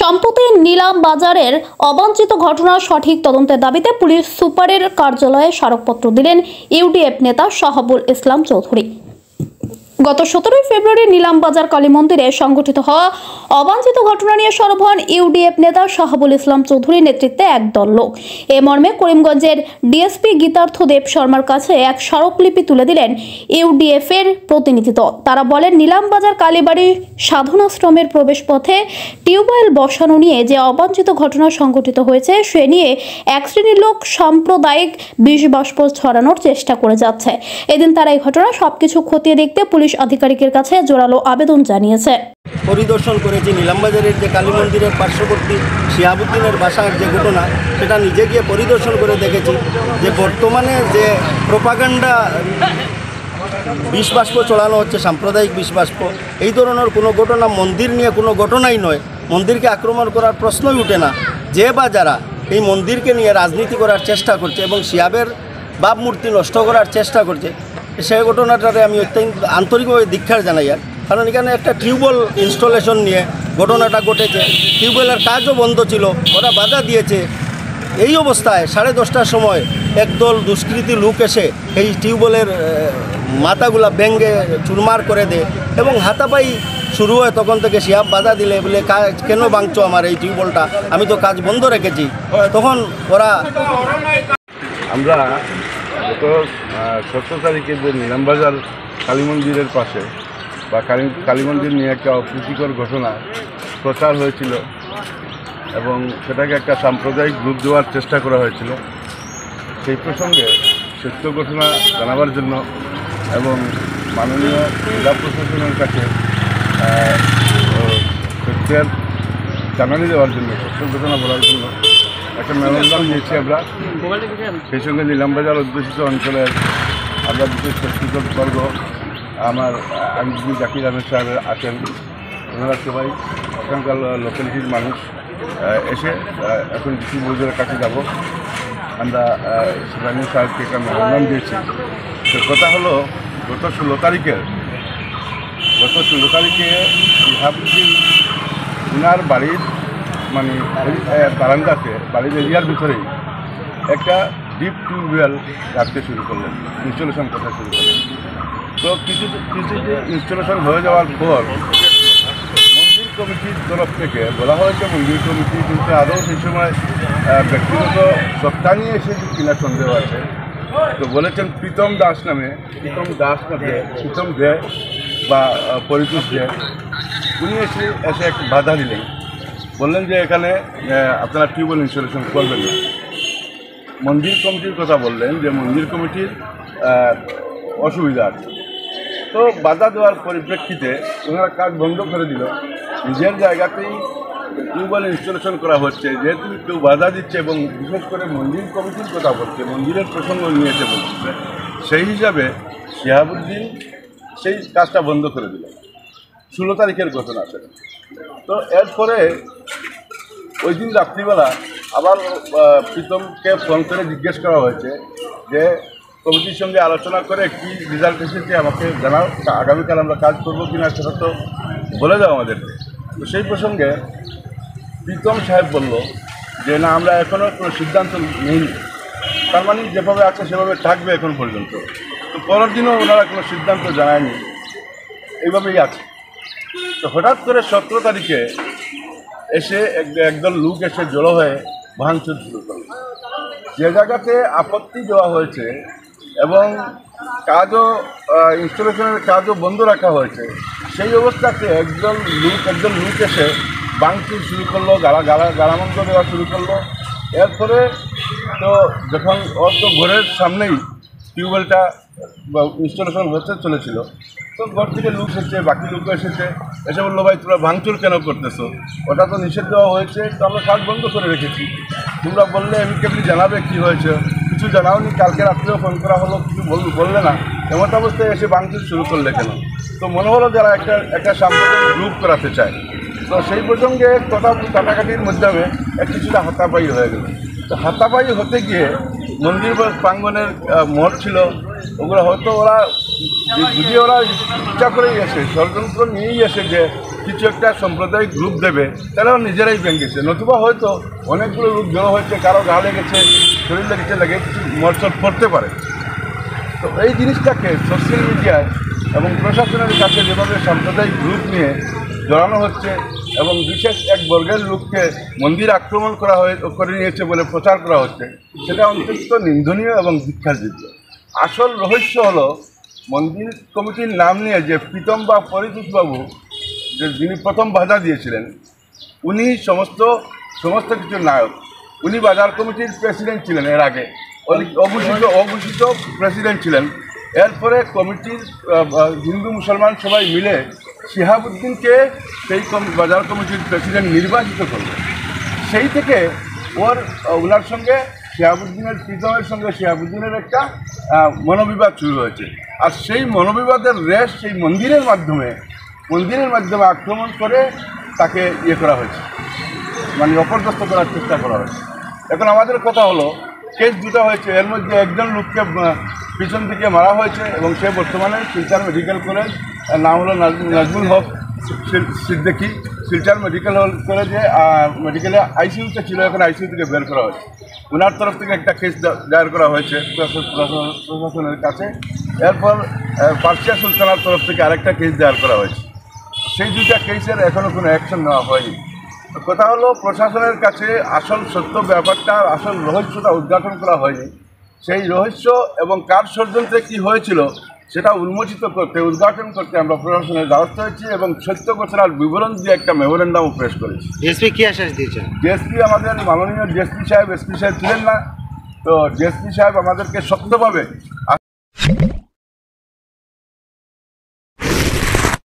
সম্প্রতি নিলাম বাজারের অবাঞ্চিত ঘটনার সঠিক তদন্তের দাবিতে পুলিশ সুপারের কার্যালয়ে স্মারকপত্র দিলেন ইউডিএফ নেতা শাহাবুল ইসলাম চৌধুরী। গত সতেরোই ফেব্রুয়ারি নিলামবাজার কালী মন্দিরে সংঘটিত হওয়া অবাঞ্ছিত ঘটনা নিয়ে সরব হন ইউডিএফ নেতা শাহাবুল ইসলাম চৌধুরীর নেতৃত্বে একদল লোক এ মর্মে করিমগঞ্জের ডিএসপি গীতার্থ দেব শর্মার কাছে এক স্মারকলিপি তুলে দিলেন ইউডিএফ এর প্রতিনিধি দল। তারা বলেন, নিলামবাজার কালীবাড়ি সাধনাশ্রমের প্রবেশপথে টিউবওয়েল বসানো নিয়ে যে অবাঞ্ছিত ঘটনা সংঘটিত হয়েছে, সে নিয়ে এক শ্রেণির লোক সাম্প্রদায়িক বিষ বাষ্প ছড়ানোর চেষ্টা করে যাচ্ছে। এদিন তারা এই ঘটনা সবকিছু খতিয়ে দেখতে পুলিশ আধিকারিকের কাছে জোরালো আবেদন জানিয়েছে। পরিদর্শন করেছি নিলামবাজারের যে কালী মন্দিরের পার্শ্ববর্তী শিহাবুদ্দিনের বাসার যে ঘটনা, সেটা নিজে গিয়ে পরিদর্শন করে দেখেছি যে বর্তমানে যে প্রপাগান্ডা বিষবাষ্প চড়ানো হচ্ছে, সাম্প্রদায়িক বিষবাষ্প, এই ধরনের কোনো ঘটনা, মন্দির নিয়ে কোনো ঘটনাই নয়। মন্দিরকে আক্রমণ করার প্রশ্নই উঠে না। যে বা যারা এই মন্দিরকে নিয়ে রাজনীতি করার চেষ্টা করছে এবং শিয়াবের ভাবমূর্তি নষ্ট করার চেষ্টা করছে সেই ঘটনাটাতে আমি অত্যন্ত আন্তরিকভাবে দীক্ষার জানাই আর। কারণ এখানে একটা টিউবওয়েল ইনস্টলেশন নিয়ে ঘটনাটা ঘটেছে। টিউবওয়েলের কাজও বন্ধ ছিল, ওরা বাধা দিয়েছে। এই অবস্থায় সাড়ে দশটার সময় একদল দুষ্কৃতী লোক এসে এই টিউবওয়েলের মাথাগুলা ব্যঙ্গে চুরমার করে দেয় এবং হাতাপাই শুরু হয় তখন থেকে শিয়াব বাধা দিলে, বলে কাজ কেন ভাঙছো আমার এই টিউবওয়েলটা? আমি তো কাজ বন্ধ রেখেছি। তখন ওরা আমরা সতেরো তারিখে যে নিলামবাজার কালী মন্দিরের পাশে বা কালী কালী মন্দির নিয়ে একটা অপ্রীতিকর ঘটনা প্রচার হয়েছিল এবং সেটাকে একটা সাম্প্রদায়িক রূপ দেওয়ার চেষ্টা করা হয়েছিল। সেই প্রসঙ্গে সত্য ঘটনা জানাবার জন্য এবং মাননীয় জেলা প্রশাসনের কাছে সত্যের জানানি দেওয়ার জন্য, সত্য ঘটনা বলার জন্য একটা মেমোরান্ডাম দিয়েছি আমরা। সেই সঙ্গে নিলামবাজার অধ্যুষিত অঞ্চলের আমরা বিশেষ ব্যক্তিগত বর্গ। আমার আইনজীবী জাকির আহমেদ সাহেব আছেন। ওনারা সবাই ওখানকার লোকালিটির মানুষ। এসে এখন ডিসি মজুরের কাছে যাব। আমরা সেখানে সাহেবকে একটা মেমোরান্ডাম দিয়েছি। তো কথা হলো গত ষোলো তারিখের গত ষোলো তারিখে ইহাবুদ্দিন উনার বাড়ির মানে বারান্দাতে বাড়ির এরিয়ার ভিতরেই একটা ডিপ টিউবওয়েল রাখতে শুরু করলেন ইনস্টলেশন করতে শুরু করলেন। তো কিছু কিছু ইনস্টলেশন হয়ে যাওয়ার পর মন্দির কমিটির তরফ থেকে বলা হয়েছে মন্দির কমিটি কিন্তু আদৌ সেই সময় ব্যক্তিগত সত্তা নিয়ে এসে কিনা সন্দেহ আছে, তো বলেছেন প্রীতম দাস নামে, প্রীতম দাস নামে, প্রীতম দে বা পরিতোষ দে, উনি এসে এসে এক বাধা দিলেন। বললেন যে এখানে আপনারা টিউবওয়েল ইনস্টলেশন করবেন না। মন্দির কমিটির কথা বললেন যে মন্দির কমিটির অসুবিধা আছে। তো বাধা দেওয়ার পরিপ্রেক্ষিতে ওনারা কাজ বন্ধ করে দিল। নিজের জায়গাতেই টিউবওয়েল ইনস্টলেশন করা হচ্ছে। যেহেতু কেউ বাধা দিচ্ছে এবং বিশেষ করে মন্দির কমিটির কথা বলছে, মন্দিরের প্রসঙ্গ নিয়েছে বলছে, সেই হিসাবে শিহাবুদ্দিন সেই কাজটা বন্ধ করে দিল। ষোলো তারিখের ঘটনা সেটা তো এরপরে ওই দিন রাত্রিবেলা আবার প্রীতমকে ফোন করে জিজ্ঞেস করা হয়েছে যে কমিটির সঙ্গে আলোচনা করে কি রেজাল্ট এসেছে আমাকে জানাও আগামীকাল আমরা কাজ করব কিনা সেটা তো বলে দাও আমাদেরকে। তো সেই প্রসঙ্গে প্রীতম সাহেব বলল যে, না, আমরা এখনও কোনো সিদ্ধান্ত নেইনি। তার মানে যেভাবে আছে সেভাবে থাকবে এখন পর্যন্ত। তো পরের দিনও ওনারা কোনো সিদ্ধান্ত জানায়নি। এইভাবেই আছে। তো হঠাৎ করে সতেরো তারিখে এসে এক- একদল লোক এসে জড়ো হয়ে ভাঙচুর শুরু করল। যে জায়গাতে আপত্তি দেওয়া হয়েছে এবং কাজও ইনস্টলেশনের কাজও বন্ধ রাখা হয়েছে, সেই অবস্থাতে একজন লুক একজন লুক এসে ভাঙচুর শুরু করল, গালা গালা, গালামন্দ দেওয়া শুরু করল। এরপরে তো যখন ওর তো ঘরের সামনেই টিউবওয়েলটা ইনস্টলেশন হতে চলেছিল। তো ঘর থেকে লোক এসেছে, বাকি লোক এসেছে। এসে বলল, ভাই, তোমরা ভাঙচুর কেন করতেছো? ওটা তো নিষেধ দেওয়া হয়েছে, তো আমরা কাজ বন্ধ করে রেখেছি। তোমরা বললে এমনি জানাবে কি হয়েছে? কিছু জানাওনি, কালকে রাত্রেও ফোন করা হলো, কিছু বল- বললে না। এমন অবস্থায় এসে ভাঙচুর শুরু করলে কেন? তো মনে হলো যারা একটা একটা সাম্প্রদায়িক গ্রুপ করাতে চায়। তো সেই প্রসঙ্গে কথা, কাটাকাটির মাধ্যমে এক কিছুটা হাতাপাই হয়ে গেল। তো হাতাপাই হতে গিয়ে মন্দির প্রাঙ্গনের মঠ ছিল ওগুলো হয়তো ওরা যদি ওরা ইচ্ছা করেই আসে, ষড়যন্ত্র নিয়েই আসে যে কিছু একটা সাম্প্রদায়িক গ্রুপ দেবে ওরা নিজেরাই ভেঙেছে নতুবা হয়তো অনেকগুলো রূপ জড়ো হয়েছে, কারও গা লেগেছে, শরীর লেগেছে, লেগে কিছু মরচট পড়তে পারে। তো এই জিনিসটাকে সোশ্যাল মিডিয়ায় এবং প্রশাসনের কাছে যেভাবে সাম্প্রদায়িক গ্রুপ নিয়ে জড়ানো হচ্ছে এবং বিশেষ এক বর্গের লোককে মন্দির আক্রমণ করা হয়ে, করে নিয়েছে বলে প্রচার করা হচ্ছে, সেটা অত্যন্ত নিন্দনীয় এবং দীক্ষাযোগ্য আসল রহস্য হলো, মন্দির কমিটির নাম নিয়ে যে প্রীতম বা পরিতোষবাবু যে যিনি প্রথম বাধা দিয়েছিলেন, উনি সমস্ত সমস্ত কিছু নায়ক। উনি বাজার কমিটির প্রেসিডেন্ট ছিলেন এর আগে। অঘোষিত অঘোষিত প্রেসিডেন্ট ছিলেন। এরপরে কমিটির হিন্দু মুসলমান সবাই মিলে শিহাবুদ্দিনকে সেই বাজার কমিটির প্রেসিডেন্ট নির্বাচিত করল। সেই থেকে ওর ওনার সঙ্গে শিহাবুদ্দিনের প্রীতমের সঙ্গে শিহাবুদ্দিনের একটা মনোবিবাদ শুরু হয়েছে। আর সেই মনোবিবাদের রেশ সেই মন্দিরের মাধ্যমে মন্দিরের মাধ্যমে আক্রমণ করে তাকে ইয়ে করা হয়েছে। মানে অপর্যস্ত করার চেষ্টা করা হয়েছে। এখন আমাদের কথা হলো, কেস দুটো হয়েছে। এর মধ্যে একজন লোককে পিছন দিকে মারা হয়েছে এবং সে বর্তমানে শিলচর মেডিকেল কলেজ নাম হলো নাজ- নাজমুল হক। সিদ্দিকি শিলচর মেডিকেল কলেজে মেডিকেলে আইসিইউতে ছিল, এখন আইসিইউ থেকে বের করা হয়েছে। ওনার তরফ থেকে একটা কেস দায়ের করা হয়েছে প্রশাসন- প্রশাসন- প্রশাসনের কাছে। এরপর পার্সিয়া সুলতানার তরফ থেকে আরেকটা কেস দায়ের করা হয়েছে। সেই দুইটা কেসের এখনও কোনো অ্যাকশন নেওয়া হয়নি। কথা হলো, প্রশাসনের কাছে আসল সত্য ব্যাপারটা, আসল রহস্যটা উদ্ঘাটন করা হয়নি। সেই রহস্য এবং কার ষড়যন্ত্রে কী হয়েছিল সেটা উন্মোচিত করতে উদ্ঘাটন করতে আমরা প্রশাসনের দ্বারস্থ হয়েছি এবং সত্য ঘোষণার বিবরণ দিয়ে একটা মেমোরেন্ডামও পেশ করেছি। ডিএসপি কি আশ্বাস দিয়েছে ডিএসপি আমাদের মাননীয় ডিএসপি সাহেব এসপি সাহেব ছিলেন না। তো ডিএসপি সাহেব আমাদেরকে শক্তভাবে